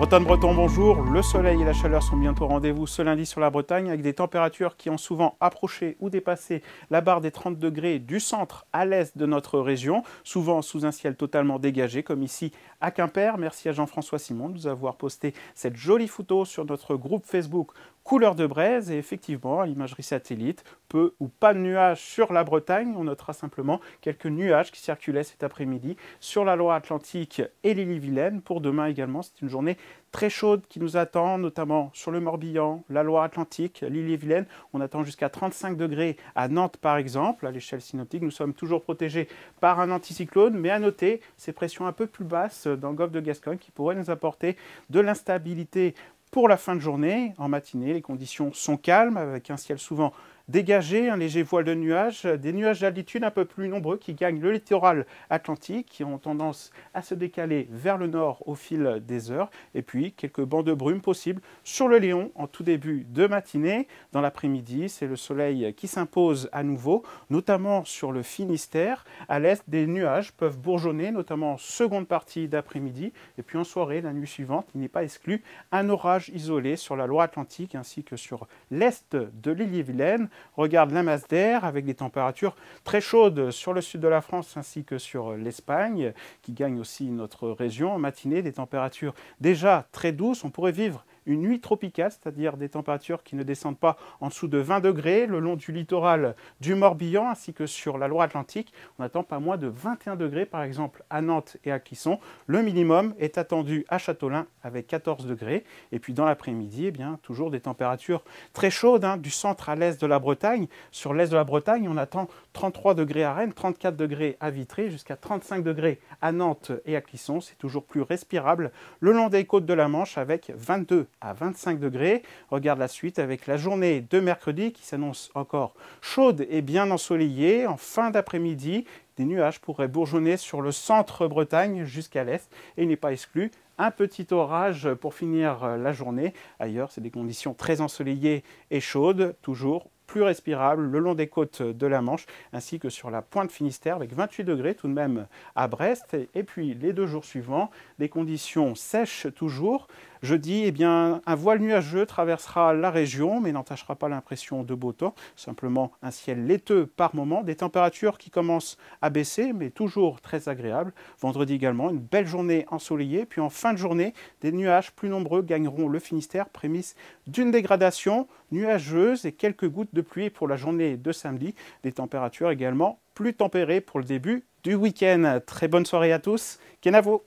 Bretonne Breton, bonjour. Le soleil et la chaleur sont bientôt au rendez-vous ce lundi sur la Bretagne avec des températures qui ont souvent approché ou dépassé la barre des 30 degrés du centre à l'est de notre région, souvent sous un ciel totalement dégagé comme ici à Quimper. Merci à Jean-François Simon de nous avoir posté cette jolie photo sur notre groupe Facebook couleur de braise et effectivement l'imagerie satellite, peu ou pas de nuages sur la Bretagne, on notera simplement quelques nuages qui circulaient cet après-midi sur la Loire-Atlantique et l'île-et-Vilaine. Pour demain également, c'est une journée très chaude qui nous attend, notamment sur le Morbihan, la Loire-Atlantique, l'île-et-Vilaine. On attend jusqu'à 35 degrés à Nantes par exemple. À l'échelle synoptique, nous sommes toujours protégés par un anticyclone, mais à noter ces pressions un peu plus basses dans le golfe de Gascogne qui pourraient nous apporter de l'instabilité pour la fin de journée, en matinée, les conditions sont calmes, avec un ciel souvent dégagé, un léger voile de nuages, des nuages d'altitude un peu plus nombreux qui gagnent le littoral atlantique, qui ont tendance à se décaler vers le nord au fil des heures, et puis quelques bancs de brume possibles sur le Léon en tout début de matinée. Dans l'après-midi, c'est le soleil qui s'impose à nouveau, notamment sur le Finistère. À l'est, des nuages peuvent bourgeonner, notamment en seconde partie d'après-midi, et puis en soirée, la nuit suivante, il n'est pas exclu un orage isolé sur la Loire-Atlantique ainsi que sur l'est de l'île-et-Vilaine regarde la masse d'air avec des températures très chaudes sur le sud de la France ainsi que sur l'Espagne, qui gagne aussi notre région. En matinée, des températures déjà très douces. On pourrait vivre une nuit tropicale, c'est-à-dire des températures qui ne descendent pas en dessous de 20 degrés le long du littoral du Morbihan ainsi que sur la Loire-Atlantique. On n'attend pas moins de 21 degrés par exemple à Nantes et à Clisson. Le minimum est attendu à Châteaulin avec 14 degrés. Et puis dans l'après-midi, eh bien, toujours des températures très chaudes hein, du centre à l'est de la Bretagne. Sur l'est de la Bretagne, on attend 33 degrés à Rennes, 34 degrés à Vitré, jusqu'à 35 degrés à Nantes et à Clisson. C'est toujours plus respirable le long des côtes de la Manche avec 22 à 25 degrés. Regarde la suite avec la journée de mercredi qui s'annonce encore chaude et bien ensoleillée. En fin d'après-midi, des nuages pourraient bourgeonner sur le centre Bretagne jusqu'à l'est et il n'est pas exclu un petit orage pour finir la journée. Ailleurs, c'est des conditions très ensoleillées et chaudes, toujours plus respirable le long des côtes de la Manche, ainsi que sur la pointe Finistère, avec 28 degrés tout de même à Brest. Et puis les deux jours suivants, des conditions sèches toujours. Jeudi, eh bien, un voile nuageux traversera la région, mais n'entachera pas l'impression de beau temps. Simplement un ciel laiteux par moment, des températures qui commencent à baisser, mais toujours très agréables. Vendredi également, une belle journée ensoleillée. Puis en fin de journée, des nuages plus nombreux gagneront le Finistère, prémisse d'une dégradation nuageuse et quelques gouttes pluie pour la journée de samedi. Des températures également plus tempérées pour le début du week-end. Très bonne soirée à tous. Kenavo